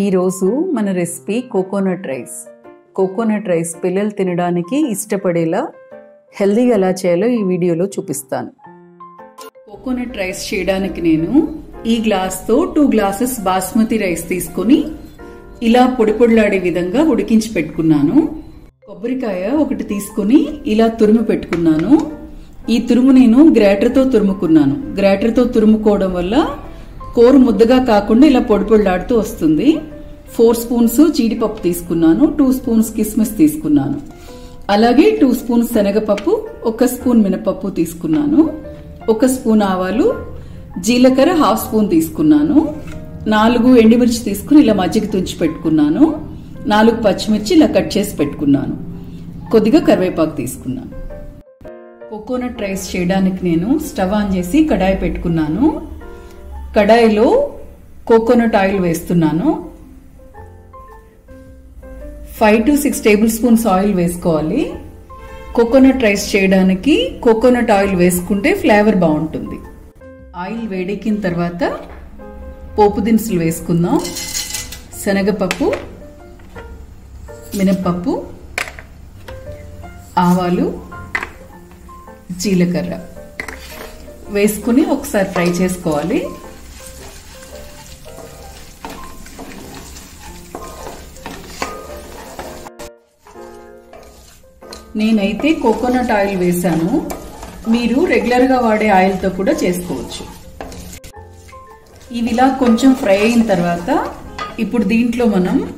ఈరోజు మన recipe coconut rice. Coconut rice పిల్లలు తినడానికి ఇష్టపడేలా హెల్దీగా ఎలా చేయాలో ఈ వీడియోలో చూపిస్తాను. కోకోనట్ రైస్ చేయడానికి నేను ఈ గ్లాస్తో టూ గ్లాసెస్ బాస్మతి రైస్ తీసుకొని ఇలా పొడి పొడిలాడే విధంగా ఉడికించి పెట్టుకున్నాను. కొబ్బరికాయ ఒకటి తీసుకొని ఇలా తురుము పెట్టుకున్నాను. ఈ తురుము నేను గ్రేటర్తో తురుముకున్నాను. గ్రేటర్తో తురుముకోవడం వల్ల కోరు ముద్దగా కాకుండా ఇలా పొడి పొడిలాడుతూ వస్తుంది. ఫోర్ స్పూన్స్ జీడిపప్పు తీసుకున్నాను టూ స్పూన్స్ కిస్మిస్ తీసుకున్నాను. అలాగే టూ స్పూన్స్ శనగపప్పు ఒక స్పూన్ మినపప్పు తీసుకున్నాను. ఒక స్పూన్ ఆవాలు జీలకర్ర హాఫ్ స్పూన్ తీసుకున్నాను. నాలుగు ఎండుమిర్చి తీసుకుని ఇలా మజ్జిగ తుంచి పెట్టుకున్నాను. నాలుగు పచ్చిమిర్చి ఇలా కట్ చేసి పెట్టుకున్నాను. కొద్దిగా కరివేపాకు తీసుకున్నాను. కోకోనట్ రైస్ చేయడానికి నేను స్టవ్ ఆన్ చేసి కడాయి పెట్టుకున్నాను. కడాయిలో కోకోనట్ ఆయిల్ వేస్తున్నాను. Five to six tablespoons oil వేసుకోవాలి. కోకోనట్ రైస్ చేయడానికి కోకోనట్ ఆయిల్ వేసుకుంటే ఫ్లేవర్ బాగుంటుంది. ఆయిల్ వేడెక్కిన తర్వాత పోపు దినుసులు వేసుకుందాం. శనగపప్పు మినప్పప్పు ఆవాలు జీలకర్ర వేసుకుని ఒకసారి ఫ్రై చేసుకోవాలి. నేనైతే కోకోనట్ ఆయిల్ వేశాను. మీరు రెగ్యులర్గా వాడే ఆయిల్తో కూడా చేసుకోవచ్చు. ఇవి ఇలా కొంచెం ఫ్రై అయిన తర్వాత ఇప్పుడు దీంట్లో మనం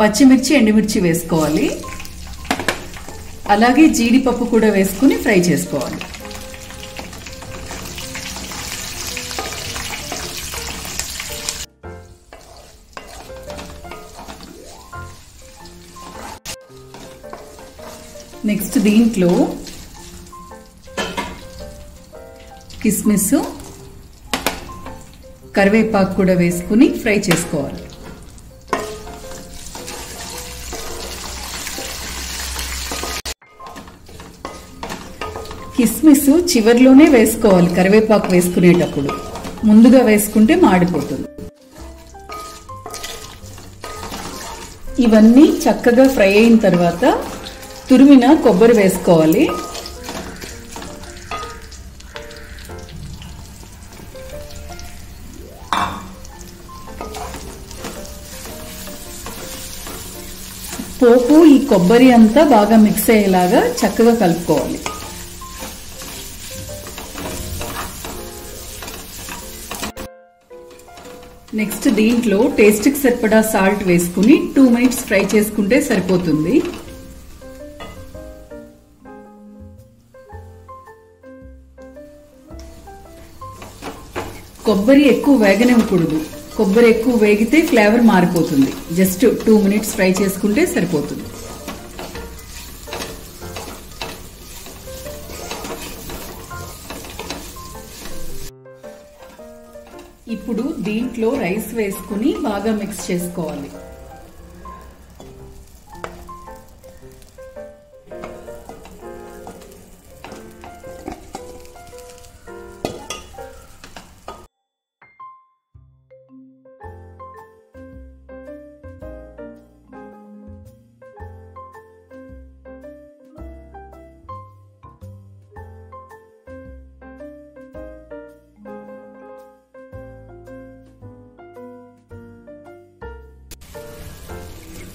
పచ్చిమిర్చి ఎండుమిర్చి వేసుకోవాలి. అలాగే జీడిపప్పు కూడా వేసుకుని ఫ్రై చేసుకోవాలి. నెక్స్ట్ దీంట్లో కిస్మిస్ కరివేపాకు కూడా వేసుకుని ఫ్రై చేసుకోవాలి. కిస్మిస్ చివరిలోనే వేసుకోవాలి కరివేపాకు వేసుకునేటప్పుడు. ముందుగా వేసుకుంటే మాడిపోతుంది. ఇవన్నీ చక్కగా ఫ్రై అయిన తర్వాత తురిమిన కొబ్బరి వేసుకోవాలి. పోపు ఈ కొబ్బరి అంతా బాగా మిక్స్ అయ్యేలాగా చక్కగా కలుపుకోవాలి. నెక్స్ట్ దీంట్లో టేస్ట్కి సరిపడా సాల్ట్ వేసుకుని టూ మినిట్స్ ఫ్రై చేసుకుంటే సరిపోతుంది. కొబ్బరి ఎక్కువ వేగనివ్వకూడదు. కొబ్బరి ఎక్కువ వేగితే ఫ్లేవర్ మారిపోతుంది. జస్ట్ టూ మినిట్స్ ఫ్రై చేసుకుంటే సరిపోతుంది. ఇప్పుడు దీంట్లో రైస్ వేసుకుని బాగా మిక్స్ చేసుకోవాలి.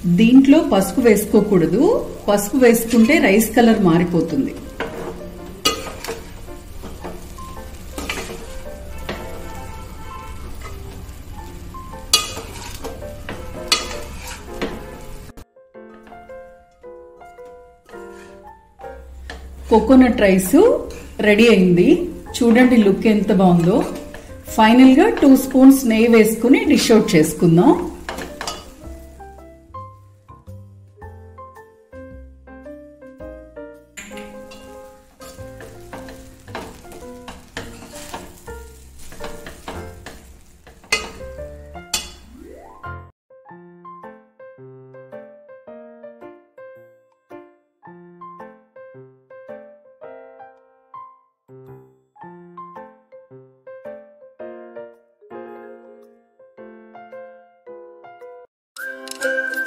దీంట్లో పసుపు వేసుకోకూడదు. పసుపు వేసుకుంటే రైస్ కలర్ మారిపోతుంది. కోకోనట్ రైస్ రెడీ అయింది. చూడండి లుక్ ఎంత బాగుందో. ఫైనల్గా టూ స్పూన్స్ నెయ్యి వేసుకుని డిష్ అవుట్ చేసుకుందాం. Bye.